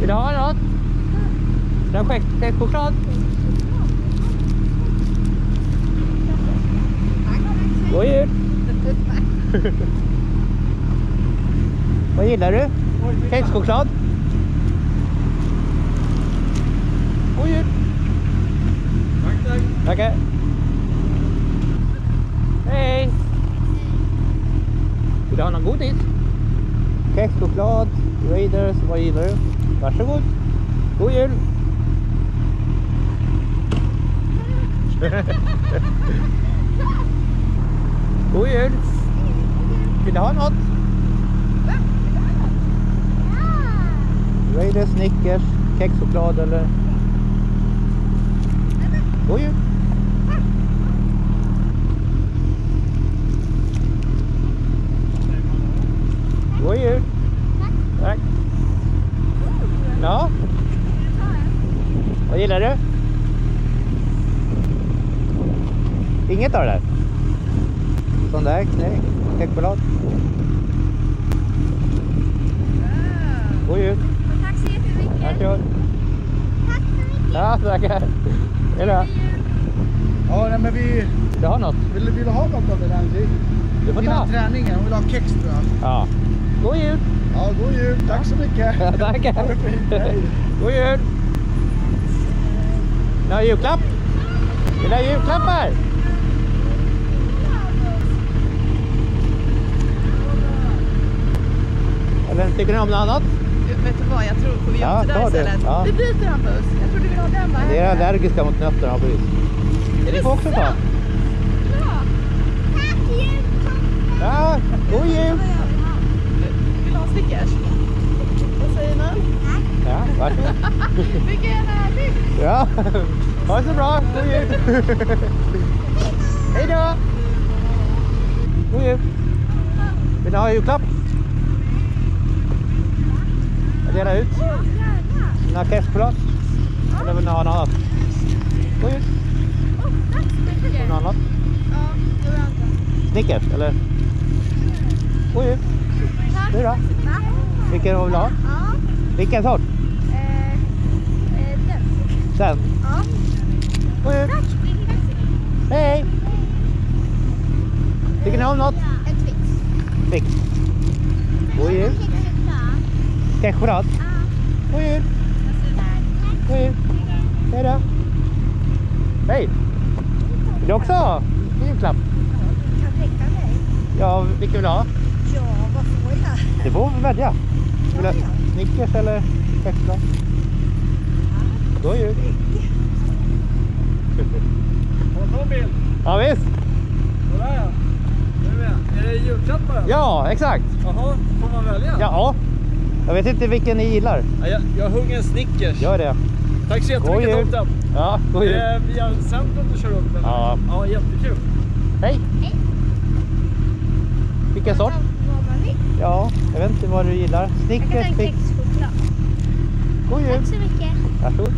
Vill du ha något? Vill du ha Kexchoklad. God jul. Vad gillar du? Kexchoklad? God jul. Tack, tack. Tackar. Hej. Vill du ha någon godis? Kexchoklad, Raiders, vad gillar du? Varsågod. God jul. God jul. Vill du ha något? Raiders, Snickers, kexchoklad eller? God jul. God jul. Tack. Ja. Vad gillar du? Inget av det där? Sån där? Nej. Kexchoklad. God jul. Tack så jättemycket. Varsågod. Tack så mycket. Ja, tackar. Hej då. Ja, nej, men vi Vill du ha något? vill, vill du ha något av det där? Du får ta. Innan träningen. Hon vill ha kex tror jag. Ja. God jul. Ja, god jul. Tack så mycket. Ja, tackar. Ha det fint. Hej. God jul. Vill du ha julklapp? Vill du ha julklappar? Eller tycker ni om något annat? Vet du vad, jag tror får vi Ja, göra det där det. istället. Ja. Vi byter Hampus. Jag tror du vill ha den va? Det är allergiska mot nötter precis. Ni får också ta. Tack jultomten. Ja, god jul. Vill du ha Snickers? Vad säger ni? Ja, varsågod. Vilken härlig! Ja, ha det så bra. God jul. Hej då. God jul. Vill ni ha julklapp? Jag delar ut. Vill ha kexchoklad? Eller vill ni ha något annat? God jul. Vill ni ha något? Ja, det var inte. Snickers eller? God jul. Du då? Vilken vill du ha? Vilken sort? Eh, eh, den. Den. Ja. God jul. Hej. Tycker ni om något? En Twix. Fix. God jul. Kexchoklad? Ja. God jul. God jul. Hej då. Hej. Vill du också ha en julklapp? Kan tänka mig. Ja, vilken vill du ha? Ja, vad får jag? Det får vi välja. Vill du ha Snickers eller kexchoklad? God jul. Får jag ta en bild? Ja, visst. Sådär ja. Är du med? Är det julklappar? Ja, exakt. Jaha, får man välja? Ja. Jag vet inte vilken ni gillar. Ja, jag, jag hugger en Snickers. Gör det. Tack så jättemycket tomten. Ja, god jul. Eh, via centrum du kör upp eller? Ja. Ja, jättekul. Hej. Hej. Vilken sort? Ja, jag vet inte vad du gillar. Jag kan ta Snickers, en kexchoklad. God jul. Tack så mycket. Varsågod.